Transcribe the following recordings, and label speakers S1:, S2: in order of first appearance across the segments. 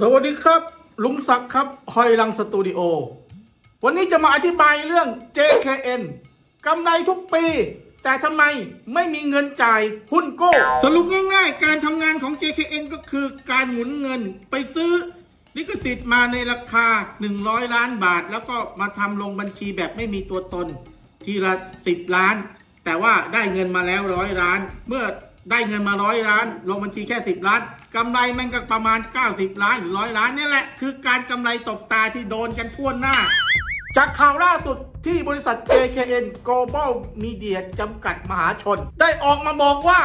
S1: สวัสดีครับ ลุงศักดิ์ครับหอยลังสตูดิโอ วันนี้จะมาอธิบายเรื่อง JKN กำไรทุกปี แต่ทำไมไม่มีเงินจ่ายหุ้นโก้ สรุปง่ายๆ การทำงานของ JKN ก็คือการหมุนเงินไปซื้อ ลิขสิทธิ์มาในราคา 100 ล้านบาท แล้วก็มาทำลงบัญชีแบบไม่มีตัวตน ทีละ 10 ล้าน แต่ว่าได้เงินมาแล้วร้อยล้าน เมื่อได้เงินมาร้อยล้าน ลงบัญชีแค่ 10 ล้าน กำไรมันก็ประมาณ 90 ล้านหรือร้อยล้านนี่แหละ คือการกำไรตบตาที่โดนกันทั่วหน้า จากข่าวล่าสุดที่บริษัท JKN Global Media จำกัดมหาชน ได้ออกมาบอกว่า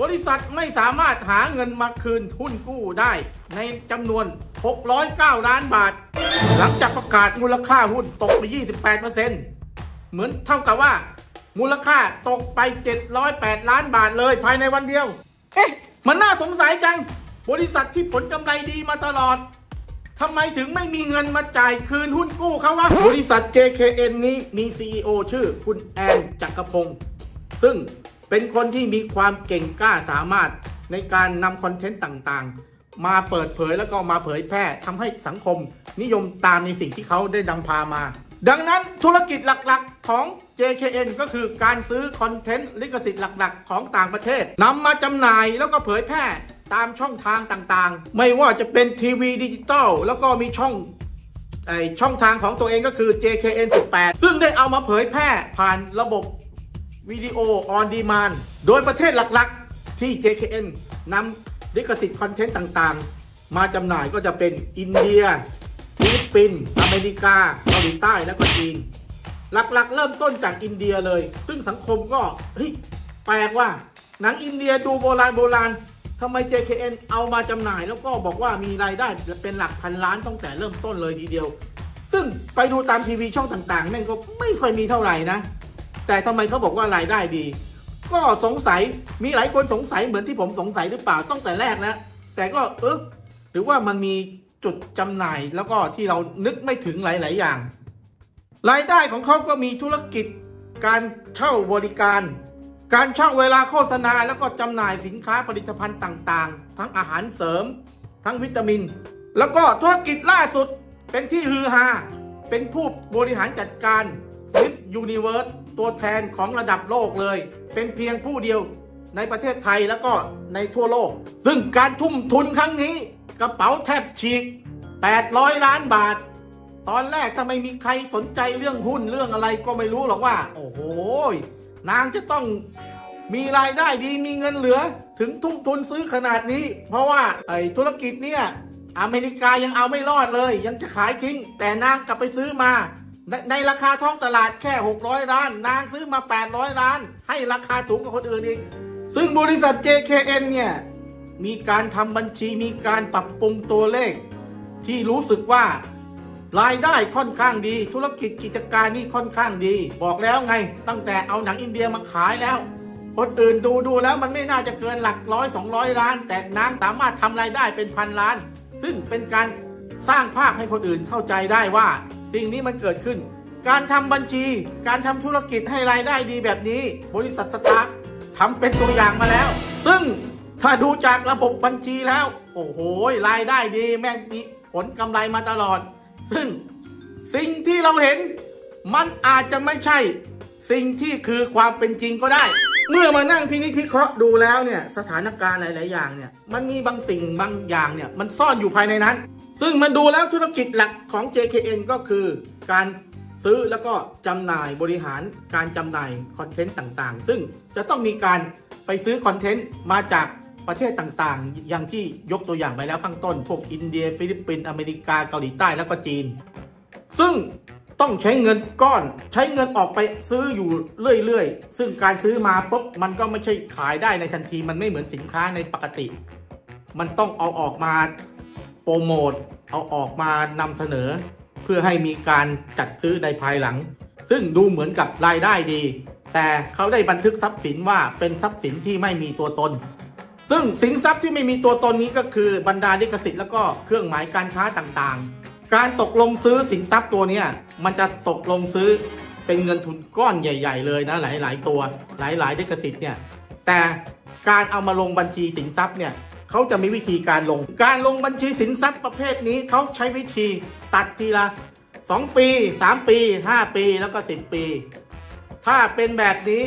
S1: บริษัทไม่สามารถหาเงินมาคืนหุ้นกู้ได้ ในจำนวน 609 ล้านบาท หลังจากประกาศมูลค่าหุ้นตกไป 28%เหมือนเท่ากับว่า มูลค่าตกไป 708 ล้านบาทเลยภายในวันเดียว เอ๊ะ มันน่าสงสัยจัง บริษัทที่ผลกำไรดีมาตลอดทำไมถึงไม่มีเงินมาจ่ายคืนหุ้นกู้เขาวะ บริษัท JKN นี้มี CEO ชื่อคุณแอนจักรพงศ์ซึ่งเป็นคนที่มีความเก่งกล้าสามารถในการนำคอนเทนต์ต่างๆ มาเปิดเผยแล้วก็มาเผยแพร่ทำให้สังคมนิยมตามในสิ่งที่เขาได้ดังพามา ดังนั้นธุรกิจหลักๆของ JKN ก็คือการซื้อ content ลิขสิทธิ์หลักๆ ของต่างประเทศนำมาจำหน่ายแล้วก็เผยแพร่ตามช่องทางต่างๆ ไม่ว่าจะเป็นทีวีดิจิตอลแล้วก็มีช่องไอช่องทางของตัวเองก็คือ JKN 18 ซึ่งได้เอามาเผยแพร่ผ่านระบบวิดีโอ on demand โดยประเทศหลักๆที่ JKN นำลิขสิทธิ์ content ต่างๆ มาจำหน่ายก็จะเป็นอินเดีย ปินส์อเมริกาเกาหลีใต้และก็จีน หลักๆ เริ่มต้นจากอินเดียเลย ซึ่งสังคมก็เฮ้ยแปลกว่า หนังอินเดียดูโบราณโบราณทำไม JKN เอามาจำหน่ายแล้วก็บอกว่ามีรายได้เป็นหลักพันล้านตั้งแต่เริ่มต้นเลยทีเดียว ซึ่งไปดูตามทีวีช่องต่างๆแม่งก็ไม่ค่อยมีเท่าไหร่นะ แต่ทำไมเขาบอกว่ารายได้ดี ก็สงสัยมีหลายคนสงสัยเหมือนที่ผมสงสัยหรือเปล่าตั้งแต่แรกแล้วแต่ก็เออหรือว่ามันมี จุดจำหน่าย แล้วก็ที่เรานึกไม่ถึงหลาย ๆ อย่าง รายได้ของเขาก็มีธุรกิจ การเช่าบริการ การเช่าเวลาโฆษณาแล้วก็จำหน่ายสินค้าผลิตภัณฑ์ต่าง ๆ ทั้งอาหารเสริม ทั้งวิตามิน แล้วก็ธุรกิจล่าสุดเป็นที่ฮือฮาเป็นผู้บริหารจัดการ Miss Universe ตัวแทนของระดับโลกเลย เป็นเพียงผู้เดียวในประเทศไทยแล้วก็ในทั่วโลก ซึ่งการทุ่มทุนครั้งนี้ กระเป๋าแทบฉีก 800 ล้านบาท ตอนแรกถ้าไม่มีใครสนใจเรื่องหุ้นเรื่องอะไรก็ไม่รู้หรอกว่า โอ้โห นางจะต้องมีรายได้ดีมีเงินเหลือ ถึงทุ่มทุนซื้อขนาดนี้ เพราะว่าไอ้ธุรกิจเนี่ยอเมริกายังเอาไม่รอดเลย ยังจะขายทิ้ง แต่นางกลับไปซื้อมาในในราคาท้องตลาดแค่ 600 ล้าน นางซื้อมา 800 ล้าน ให้ราคาสูงกว่าคนอื่นอีก ซึ่งบริษัท JKN เนี่ย มีการทำบัญชีมีการปรับปรุงตัวเลข ที่รู้สึกว่ารายได้ค่อนข้างดี ธุรกิจกิจการนี่ค่อนข้างดี บอกแล้วไง ตั้งแต่เอาหนังอินเดียมาขายแล้ว คนอื่นดูดูแล้วมันไม่น่าจะเกินหลักร้อยสองร้อยล้าน แต่นางสามารถทำรายได้เป็นพันล้าน ซึ่งเป็นการสร้างภาพให้คนอื่นเข้าใจได้ว่า สิ่งนี้มันเกิดขึ้น การทำบัญชี การทำธุรกิจให้รายได้ดีแบบนี้ บริษัทสตาร์ททำเป็นตัวอย่างมาแล้ว ซึ่ง ถ้าดูจากระบบบัญชีแล้ว โอ้โหรายได้ดีแม่งมีผลกำไรมาตลอด ซึ่งสิ่งที่เราเห็นมันอาจจะไม่ใช่ สิ่งที่คือความเป็นจริงก็ได้ เมื่อมานั่งพินิจพิเคราะห์ดูแล้วเนี่ยสถานการณ์หลาย ๆ อย่างเนี่ยมันมีบางสิ่งบางอย่างเนี่ยมันซ่อนอยู่ภายในนั้น ซึ่งมันดูแล้วธุรกิจหลักของ JKN ก็คือการซื้อแล้วก็จำหน่ายบริหารการจำหน่ายคอนเทนต์ต่าง ๆ ซึ่งจะต้องมีการไปซื้อคอนเทนต์มาจาก ประเทศต่างๆ อย่างที่ยกตัวอย่างไปแล้วข้างต้น พวกอินเดีย ฟิลิปปินส์อเมริกาเกาหลีใต้แล้วก็จีน ซึ่งต้องใช้เงินก้อนใช้เงินออกไปซื้ออยู่เรื่อยๆ ซึ่งการซื้อมาปุ๊บมันก็ไม่ใช่ขายได้ในทันที มันไม่เหมือนสินค้าในปกติ มันต้องเอาออกมาโปรโมทเอาออกมานำเสนอ เพื่อให้มีการจัดซื้อในภายหลัง ซึ่งดูเหมือนกับรายได้ดี แต่เขาได้บันทึกทรัพย์สินว่าเป็นทรัพย์สินที่ไม่มีตัวตน ซึ่งสินทรัพย์ที่ไม่มีตัวตนนี้ก็คือบรรดาลิขสิทธิ์แล้วก็เครื่องหมายการค้าต่างๆ การตกลงซื้อสินทรัพย์ตัวนี้มันจะตกลงซื้อเป็นเงินทุนก้อนใหญ่ ๆ เลยนะหลาย ๆ ตัวหลายๆลิขสิทธิ์เนี่ยแต่การเอามาลงบัญชีสินทรัพย์เนี่ยเขาจะมีวิธีการลง การลงบัญชีสินทรัพย์ประเภทนี้เขาใช้วิธีตัดทีละ 2 ปี 3 ปี 5 ปีแล้วก็ 10 ปี ถ้าเป็นแบบนี้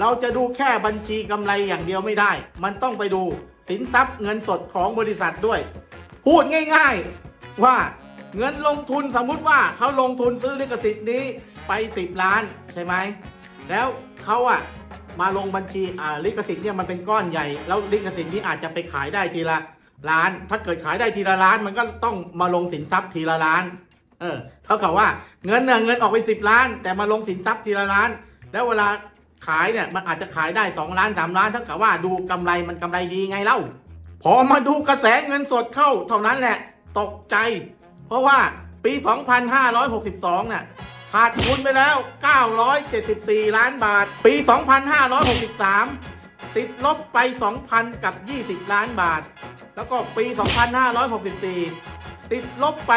S1: เราจะดูแค่บัญชีกำไรอย่างเดียวไม่ได้ มันต้องไปดูสินทรัพย์เงินสดของบริษัทด้วย พูดง่ายๆ ว่าเงินลงทุนสมมุติว่าเขาลงทุนซื้อลิขสิทธิ์นี้ไป 10 ล้านใช่ไหม แล้วเขาอะมาลงบัญชีอ่าลิขสิทธิ์เนี่ยมันเป็นก้อนใหญ่ แล้วลิขสิทธิ์นี้อาจจะไปขายได้ทีละล้าน ถ้าเกิดขายได้ทีละล้าน มันก็ต้องมาลงสินทรัพย์ทีละล้าน เออเท่ากับว่าเงินเนี่ยเงินออกไป 10 ล้าน แต่มาลงสินทรัพย์ทีละล้าน แล้วเวลา ขายเนี่ยมันอาจจะขายได้2ล้าน3ล้านเท่ากับว่าดูกำไรมันกำไรดีไงเล่า พอมาดูกระแสเงินสดเข้าเท่านั้นแหละตกใจ เพราะว่าปี 2562น่ะขาดทุนไปแล้ว 974 ล้านบาท ปี 2563 ติดลบไป 2,000 กับ 20 ล้านบาท แล้วก็ปี 2564 ติดลบไป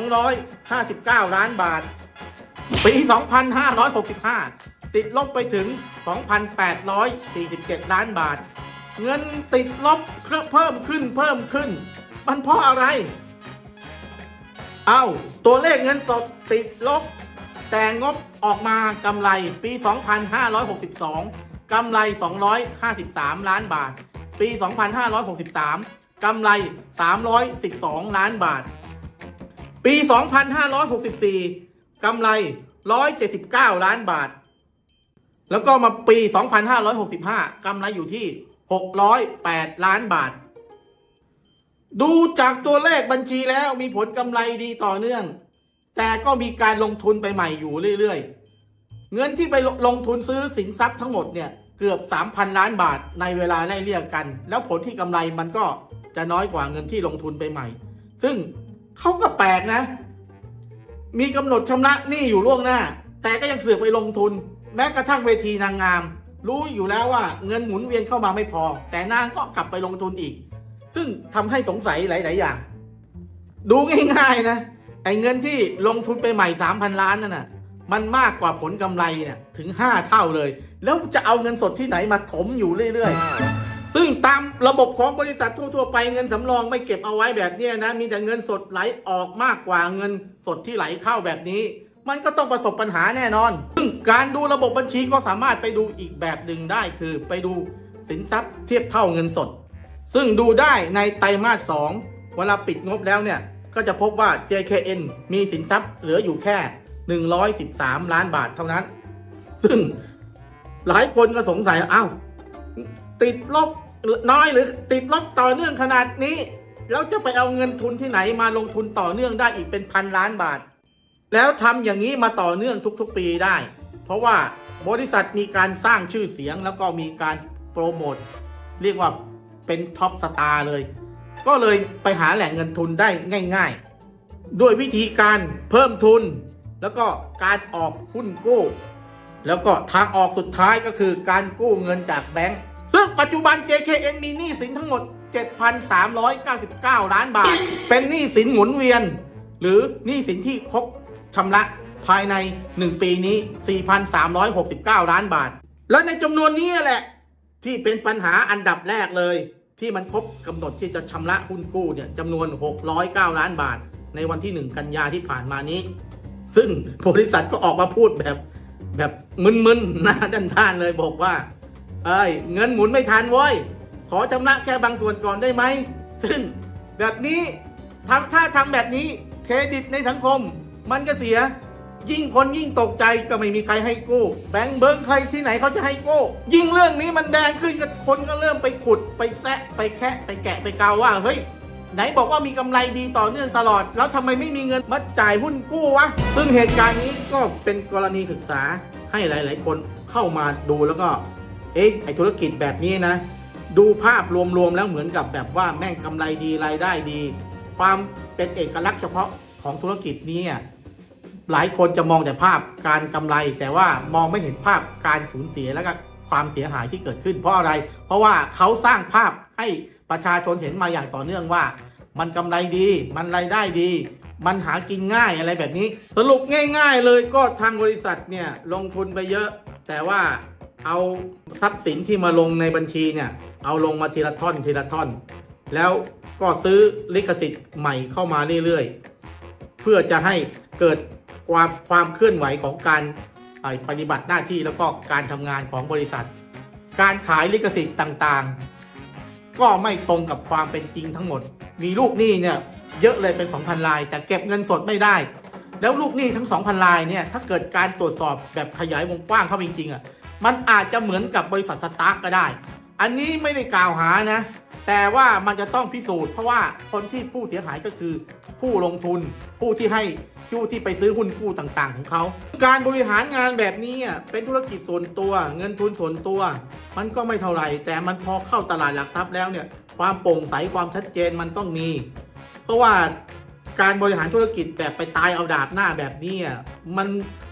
S1: 2,259 ล้านบาท ปี 2565 ติดลบไปถึง 2,847 ล้านบาท เงินติดลบเพิ่มขึ้นเพิ่มขึ้น มันเพราะอะไร เอาตัวเลขเงินสดติดลบ แต่งบออกมากำไรปี 2562 กำไร 253 ล้านบาท ปี 2563 กำไร 312 ล้านบาท ปี 2564 กำไร 179 ล้านบาท แล้วก็มาปี 2565 กำไรอยู่ที่ 608 ล้านบาท ดูจากตัวเลขบัญชีแล้วมีผลกำไรดีต่อเนื่อง แต่ก็มีการลงทุนไปใหม่อยู่เรื่อยๆ เงินที่ไปลงทุนซื้อสินทรัพย์ทั้งหมดเนี่ยเกือบ 3,000 ล้านบาทในเวลาไล่เลี่ยกัน แล้วผลที่กำไรมันก็จะน้อยกว่าเงินที่ลงทุนไปใหม่ ซึ่งเขาก็แปลกนะ มีกำหนดชำระหนี้อยู่ล่วงหน้า แต่ก็ยังเสือกไปลงทุน แม้กระทั่งเวทีนางงาม รู้อยู่แล้วว่าเงินหมุนเวียนเข้ามาไม่พอ แต่นางก็กลับไปลงทุนอีก ซึ่งทำให้สงสัยหลาย ๆ อย่าง ดูง่าย ๆ นะ ไอ้เงินที่ลงทุนไปใหม่ 3,000 ล้านนั่นน่ะมันมากกว่าผลกำไรเนี่ยถึง 5 เท่าเลย แล้วจะเอาเงินสดที่ไหนมาถมอยู่เรื่อย ๆ ซึ่งตามระบบของบริษัททั่วๆไปเงินสำรองไม่เก็บเอาไว้แบบนี้นะ มีแต่เงินสดไหลออกมากกว่าเงินสดที่ไหลเข้าแบบนี้ มันก็ต้องประสบปัญหาแน่นอน ซึ่งการดูระบบบัญชีก็สามารถไปดูอีกแบบหนึ่งได้คือไปดูสินทรัพย์เทียบเท่าเงินสด ซึ่งดูได้ในไตรมาส 2 เวลาปิดงบแล้วเนี่ย ก็จะพบว่า JKN มีสินทรัพย์เหลืออยู่แค่ 113 ล้านบาทเท่านั้น ซึ่งหลายคนก็สงสัยอ้าว ติดลบน้อยหรือติดลบต่อเนื่องขนาดนี้แล้วจะไปเอาเงินทุนที่ไหนมาลงทุนต่อเนื่องได้อีกเป็นพันล้านบาท แล้วทำอย่างนี้มาต่อเนื่องทุกๆปีได้ เพราะว่าบริษัทมีการสร้างชื่อเสียงแล้วก็มีการโปรโมทเรียกว่าเป็นท็อปสตาร์เลย ก็เลยไปหาแหล่งเงินทุนได้ง่าย ๆ ด้วยวิธีการเพิ่มทุน แล้วก็การออกหุ้นกู้ แล้วก็ทางออกสุดท้ายก็คือการกู้เงินจากแบงก์ ซึ่งปัจจุบัน JKN มีหนี้สินทั้งหมด 7,399 ล้านบาท เป็นหนี้สินหมุนเวียน หรือหนี้สินที่ครบชำระภายใน 1 ปีนี้ 4,369 ล้านบาท และในจำนวนนี้แหละ ที่เป็นปัญหาอันดับแรกเลย ที่มันครบกำหนดที่จะชำระหุ้นกู้เนี่ยจำนวน 609 ล้านบาท ในวันที่ 1 กันยาที่ผ่านมานี้ ซึ่งบริษัทก็ออกมาพูดแบบแบบมึนๆหน้าด้านๆเลยบอกว่า เอ้ยเงินหมุนไม่ทันเว้ย ขอชำระแค่บางส่วนก่อนได้ไหม ซึ่งแบบนี้ทำถ้าทำแบบนี้เครดิตในสังคม มันก็เสีย ยิ่งคนยิ่งตกใจก็ไม่มีใครให้กู้ แบงก์เบิร์กใครที่ไหนเขาจะให้กู้ ยิ่งเรื่องนี้มันแดงขึ้นกับคนก็เริ่มไปขุดไปแซะไปแคะไปแกะไปเกาว่าเฮ้ยไหนบอกว่ามีกำไรดีต่อเนื่องตลอด แล้วทำไมไม่มีเงินมาจ่ายหุ้นกู้วะ ซึ่งเหตุการณ์นี้ก็เป็นกรณีศึกษาให้หลาย ๆ คนเข้ามาดูแล้วก็ เอ๊ะไอธุรกิจแบบนี้นะ ดูภาพรวมๆแล้วเหมือนกับแบบว่าแม่งกำไรดีรายได้ดี ความเป็นเอกลักษณ์เฉพาะของธุรกิจนี้หลายคนจะมองแต่ภาพการกำไร แต่ว่ามองไม่เห็นภาพการสูญเสียแล้วก็ความเสียหายที่เกิดขึ้นเพราะอะไร เพราะว่าเขาสร้างภาพให้ประชาชนเห็นมาอย่างต่อเนื่องว่า มันกำไรดี มันรายได้ดี มันหากินง่ายอะไรแบบนี้ สรุปง่าย ๆ เลยก็ทางบริษัทเนี่ยลงทุนไปเยอะ แต่ว่า เอาทรัพย์สินที่มาลงในบัญชีเนี่ยเอาลงมาทีละท่อนทีละท่อน แล้วก็ซื้อลิขสิทธิ์ใหม่เข้ามาเรื่อยๆ เพื่อจะให้เกิดความความเคลื่อนไหวของการปฏิบัติหน้าที่แล้วก็การทำงานของบริษัท การขายลิขสิทธิ์ต่างๆ ก็ไม่ตรงกับความเป็นจริงทั้งหมด มีลูกหนี้เนี่ยเยอะเลยเป็น 2,000 ลาย แต่เก็บเงินสดไม่ได้ แล้วลูกหนี้ทั้ง 2,000 ลายเนี่ยถ้าเกิดการตรวจสอบแบบขยายวงกว้างเข้าไปจริงๆอะ มันอาจจะเหมือนกับบริษัทสตาร์กก็ได้ อันนี้ไม่ได้กล่าวหานะ แต่ว่ามันจะต้องพิสูจน์เพราะว่าคนที่ผู้เสียหายก็คือ ผู้ลงทุน ผู้ที่ให้ผู้ที่ไปซื้อหุ้นกู้ต่างๆ ของเขา การบริหารงานแบบนี้เป็นธุรกิจส่วนตัว เงินทุนส่วนตัว มันก็ไม่เท่าไหร่ แต่มันพอเข้าตลาดหลักทรัพย์แล้วเนี่ย ความโปร่งใสความชัดเจนมันต้องมี เพราะว่า การบริหารธุรกิจแบบไปตายเอาดาบหน้าแบบนี้มัน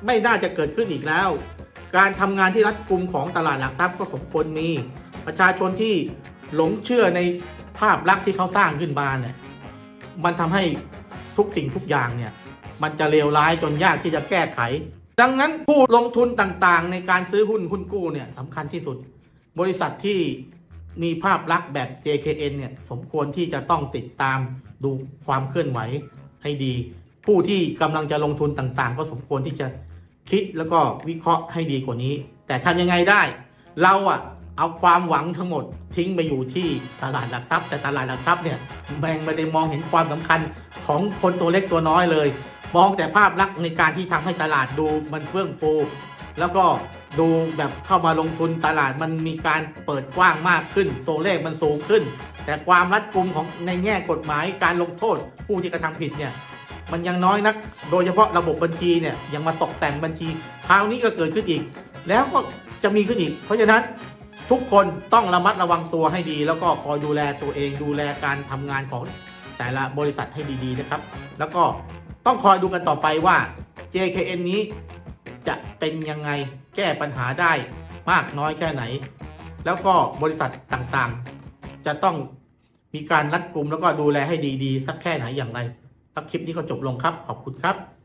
S1: ไม่น่าจะเกิดขึ้นอีกแล้ว การทำงานที่รัดกุมของตลาดหลักทรัพย์ก็สมควรมี ประชาชนที่หลงเชื่อในภาพลักษณ์ที่เขาสร้างขึ้นมาเนี่ยมันทำให้ทุกสิ่งทุกอย่างเนี่ยมันจะเลวร้ายจนยากที่จะแก้ไข ดังนั้นผู้ลงทุนต่างๆ ในการซื้อหุ้นหุ้นกู้เนี่ยสำคัญที่สุด บริษัทที่ มีภาพลักษณ์แบบ JKN เนี่ยสมควรที่จะต้องติดตามดูความเคลื่อนไหวให้ดี ผู้ที่กำลังจะลงทุนต่างๆ ก็สมควรที่จะคิดแล้วก็วิเคราะห์ให้ดีกว่านี้ แต่ทำยังไงได้ เราอะเอาความหวังทั้งหมดทิ้งไปอยู่ที่ตลาดหลักทรัพย์ แต่ตลาดหลักทรัพย์เนี่ยแมงไม่ได้มองเห็นความสำคัญของคนตัวเล็กตัวน้อยเลย มองแต่ภาพลักษณ์ในการที่ทำให้ตลาดดูมันเฟื่องฟู แล้วก็ ดูแบบเข้ามาลงทุนตลาดมันมีการเปิดกว้างมากขึ้น ตัวเลขมันสูงขึ้น แต่ความรัดกุมของในแง่กฎหมายการลงโทษผู้ที่กระทำผิดเนี่ยมันยังน้อยนัก โดยเฉพาะระบบบัญชีเนี่ยยังมาตกแต่งบัญชีคราวนี้ก็เกิดขึ้นอีก แล้วก็จะมีขึ้นอีก เพราะฉะนั้นทุกคนต้องระมัดระวังตัวให้ดี แล้วก็คอยดูแลตัวเองดูแลการทำงานของแต่ละบริษัทให้ดีๆนะครับ แล้วก็ต้องคอยดูกันต่อไปว่า JKN นี้จะเป็นยังไง แก้ปัญหาได้มากน้อยแค่ไหน แล้วก็บริษัทต่างๆ จะต้องมีการรัดกุมแล้วก็ดูแลให้ดีๆ สักแค่ไหนอย่างไรครับคลิปนี้ก็จบลงครับ ขอบคุณครับ